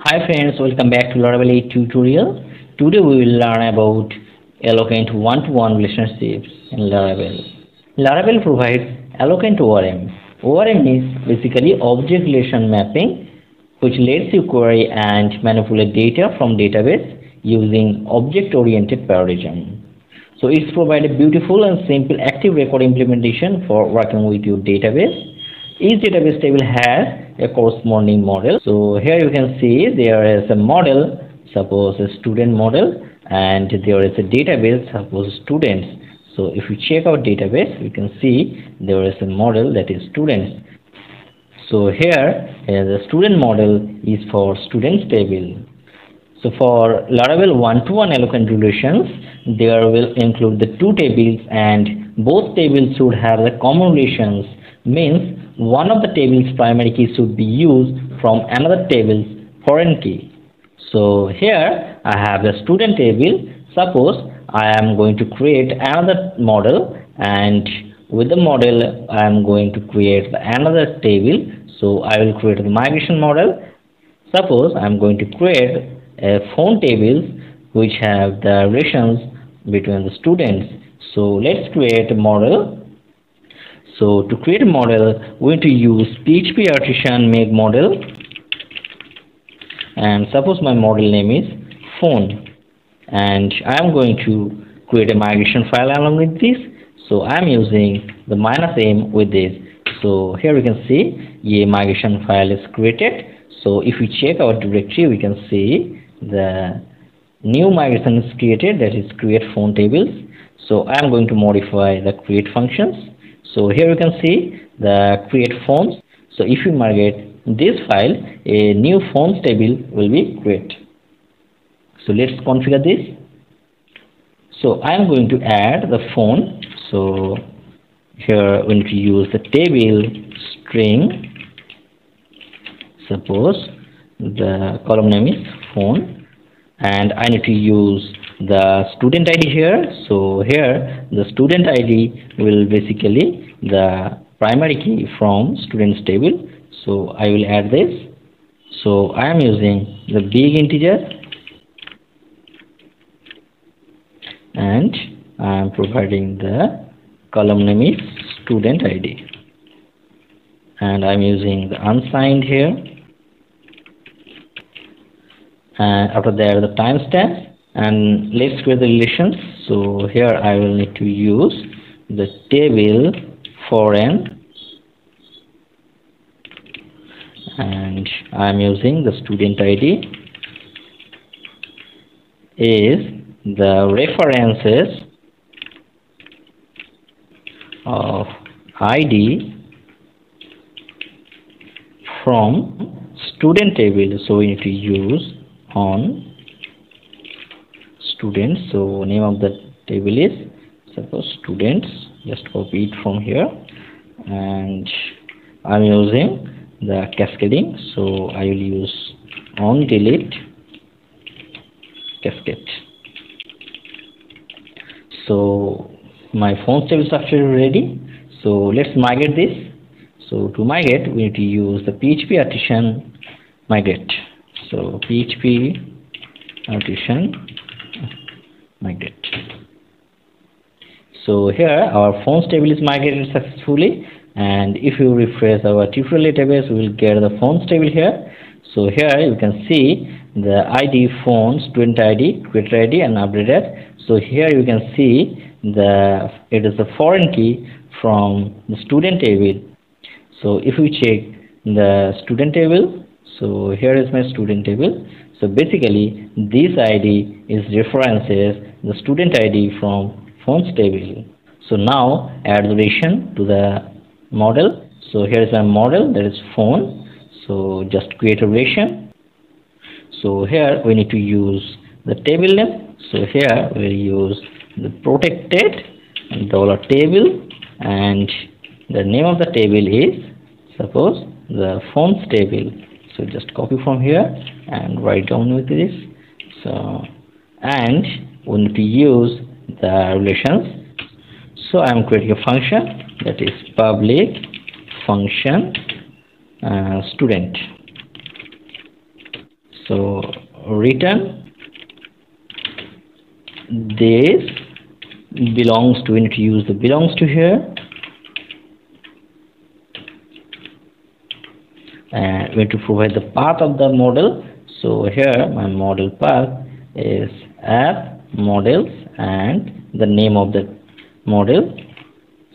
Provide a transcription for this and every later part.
Hi friends, welcome back to Laravel 8 tutorial. Today we will learn about Eloquent one-to-one relationships in Laravel. Laravel provides Eloquent ORM. ORM is basically object relation mapping which lets you query and manipulate data from database using object-oriented paradigm. So it's provided a beautiful and simple active record implementation for working with your database each database table has a corresponding model. So here you can see there is a model suppose a student model and there is a database suppose students. So if you check our database you can see there is a model that is students. So here uh, the student model is for students table. So for Laravel one-to-one -one eloquent relations there will include the two tables and both tables should have the common relations means one of the table's primary key should be used from another table's foreign key. So here I have the student table. Suppose I am going to create another model and with the model I am going to create another table. So I will create the migration model. Suppose I am going to create a phone table which have the relations between the students. So let's create a model so to create a model, we need to use PHP artisan make model. And suppose my model name is phone. And I am going to create a migration file along with this. So I am using the minus m with this. So here we can see a migration file is created. So if we check our directory, we can see the new migration is created that is create phone tables. So I am going to modify the create functions so here you can see the create phones. So if you migrate this file a new phones table will be created. So let's configure this. So I am going to add the phone. So here we need to use the table string. Suppose the column name is phone. And I need to use the student ID here. So here the student ID will basically the primary key from students table. So I will add this. So I am using the big integer. And I am providing the column name is student ID and I'm using the unsigned here. And after that the timestamp and let's create the relations. So here I will need to use the table foreign and I'm using the student ID is the references of ID from student table. So we need to use on students. So name of the table is suppose students just copy it from here. And I'm using the cascading. So I will use on delete cascade. So my phone table structure is ready. So let's migrate this. So to migrate we need to use the php artisan migrate. So php artisan migrate. So here our phones table is migrated successfully. And if you refresh our tutorial database we will get the phones table here. So here you can see the id phone student id created at and updated. So here you can see the it is a foreign key from the student table. So if we check the student table so here is my student table. So basically this id is references the student id from phones table. So now add the relation to the model. So here is a model that is phone. So just create a relation. So here we need to use the table name. So here we use the protected dollar table and the name of the table is suppose the phones table so just copy from here and write down with this. So and we need to use the relations. So I am creating a function that is public function uh, student. So return this belongs to we need to use the belongs to here we need to provide the path of the model. So here my model path is app models and the name of the model.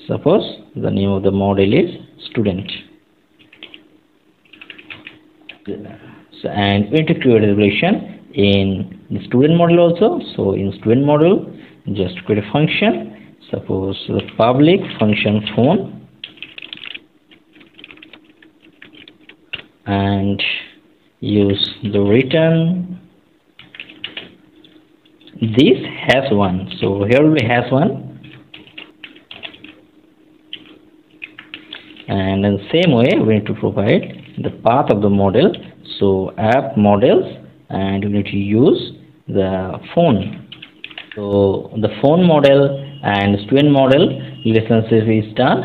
Suppose the name of the model is student. So and we need to create a relation in the student model also. So in student model just create a function. Suppose the public function phone and use the return. This has one. So here we has one. And in the same way we need to provide the path of the model. So app models and we need to use the phone. So the phone model and student model relationship is done.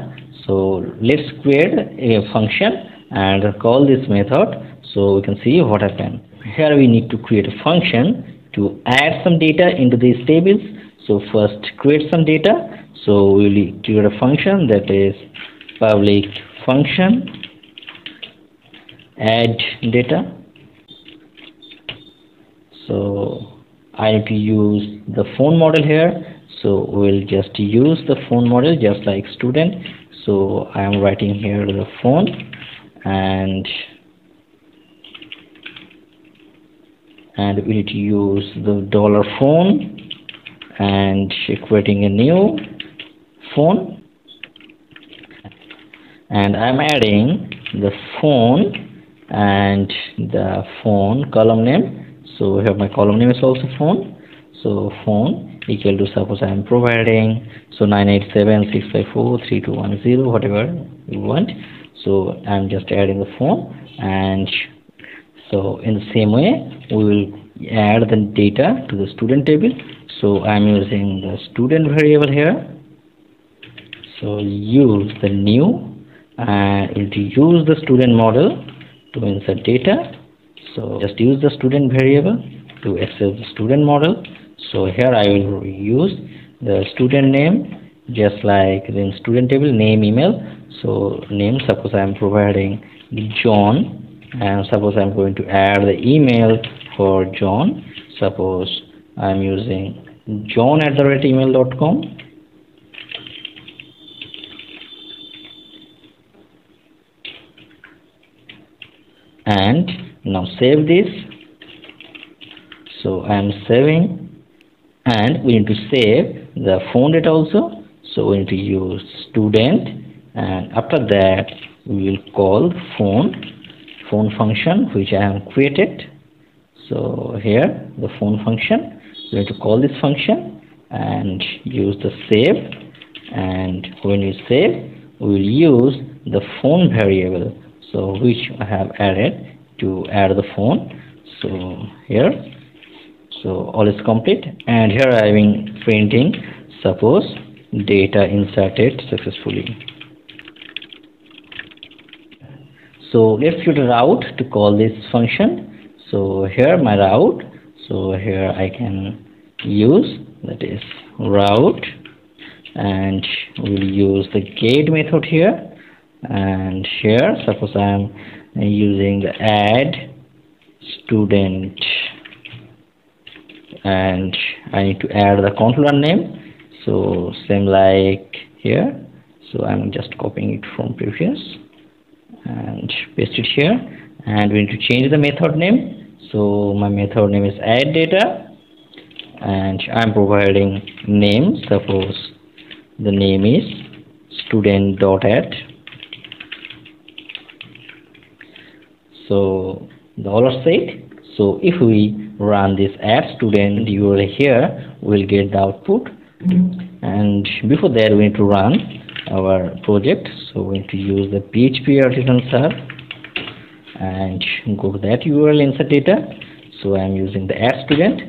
So let's create a function and call this method so we can see what happened. Here we need to create a function to add some data into these tables. So first create some data. So we will create a function that is public function add data. So I need to use the phone model here. So we'll just use the phone model just like student. So I am writing here the phone and and we need to use the dollar phone and creating a new phone. And I'm adding the phone and the phone column name. So here my column name is also phone. So phone equal to suppose I am providing. So 987 whatever you want so I'm just adding the form and so in the same way we will add the data to the student table. So I'm using the student variable here. So use the new and use the student model to insert data. So just use the student variable to access the student model. So here I will use the student name just like the student table name email. So name suppose I am providing John and suppose I'm going to add the email for John. Suppose I'm using john at the rate email.com and now save this. So I am saving and we need to save the phone data also so we need to use student and after that we will call phone phone function which I have created. So here the phone function we have to call this function and use the save. And when you save we will use the phone variable. So which I have added to add the phone. So here so all is complete. And here I am printing suppose data inserted successfully. So let's a route to call this function. So here my route. So here I can use that is route. And we'll use the get method here. And here suppose I'm using the add student. And I need to add the controller name so same like here. So I'm just copying it from previous. And paste it here. And we need to change the method name. So my method name is add data. And I'm providing name. Suppose the name is student dot add so dollar set. So if we run this add student URL here we'll get the output and before that we need to run our project. So we need to use the php artisan serve and go to that url insert data. So i'm using the add student.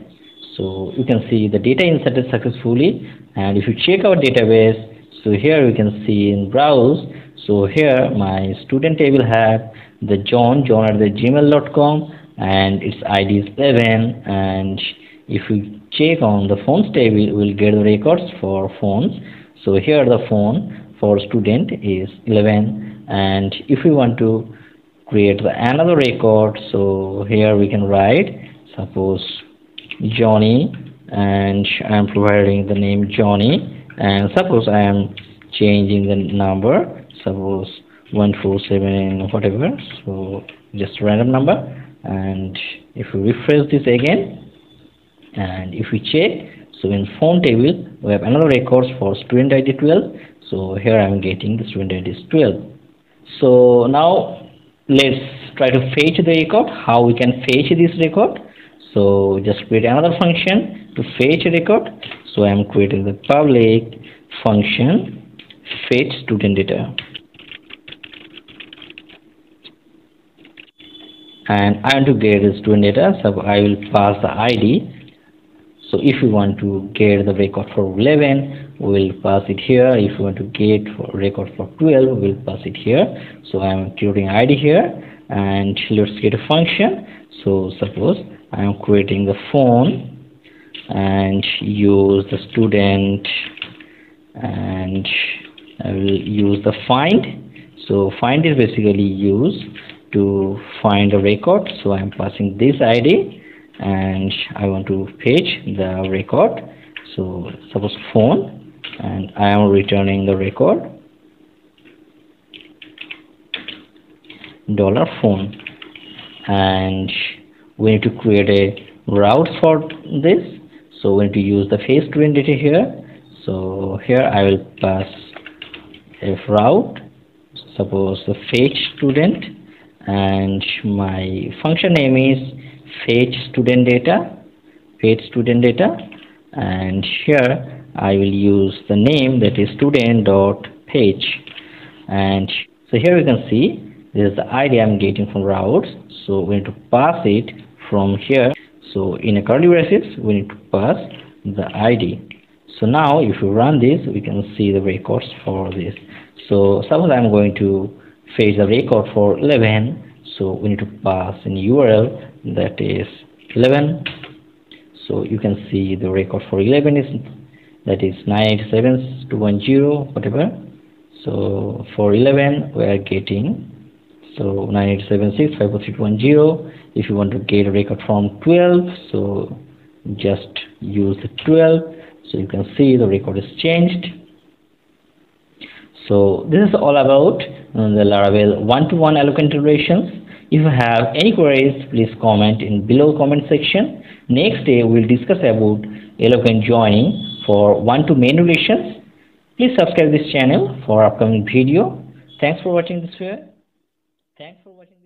So you can see the data inserted successfully. And if you check our database so here you can see in browse. So here my student table have the john john at the gmail.com and its id is 11 and if we check on the phones table we'll get the records for phones. So here the phone for student is 11 and if we want to create another record so here we can write suppose Johnny and I'm providing the name Johnny. And suppose I am changing the number suppose 147 whatever. So just random number. And if we refresh this again and if we check so in phone table we have another records for student id 12 so here i'm getting the student id is 12 so now let's try to fetch the record how we can fetch this record. So just create another function to fetch record. So i'm creating the public function fetch student data. And I want to get the student data so I will pass the ID so if you want to get the record for 11 we will pass it here. If you want to get record for 12 we will pass it here. So I am creating ID here and let's get a function. So suppose I am creating the phone and use the student and I will use the find. So find is basically used to find a record. So I'm passing this ID and I want to fetch the record. So suppose phone. And I am returning the record. Dollar phone. And we need to create a route for this. So we need to use the fetch student data here. So here I will pass a route. Suppose the fetch student. And my function name is fetch student data fetch student data and here I will use the name that is student dot page and so here you can see this is the ID I'm getting from routes. So we need to pass it from here. So in a curly braces we need to pass the ID so now if you run this we can see the records for this. So suppose I'm going to fetch the record for 11 so we need to pass an URL that is 11 so you can see the record for 11 is that is 987 to 10 whatever. So for 11 we are getting so 987654610 if you want to get a record from 12 so just use the 12 so you can see the record is changed. So this is all about uh, the Laravel one-to-one -one relations. If you have any queries, please comment in below comment section. Next day, we'll discuss about eloquent joining for one-to-many relations. Please subscribe this channel for upcoming video. Thanks for watching this video. Thanks for watching.